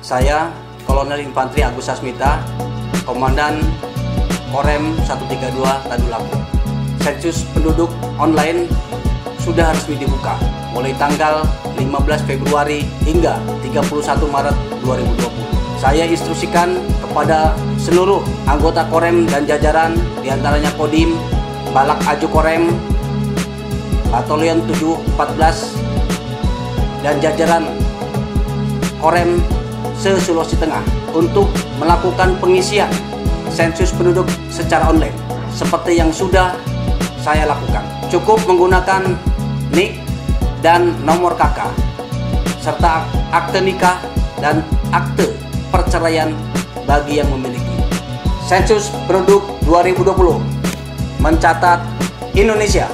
Saya Kolonel Infanteri Agus Sasmita, Komandan Korem 132 Tadulako. Sensus penduduk online sudah resmi dibuka mulai tanggal 15 Februari hingga 31 Maret 2020. Saya instruksikan kepada seluruh anggota Korem dan jajaran di antaranya Kodim, Balak Aju Korem, Batalion 714 dan jajaran Korem se-Sulawesi Tengah untuk melakukan pengisian sensus penduduk secara online seperti yang sudah saya lakukan. Cukup menggunakan nik dan nomor kakak serta akte nikah dan akte perceraian bagi yang memiliki. Sensus penduduk 2020 mencatat Indonesia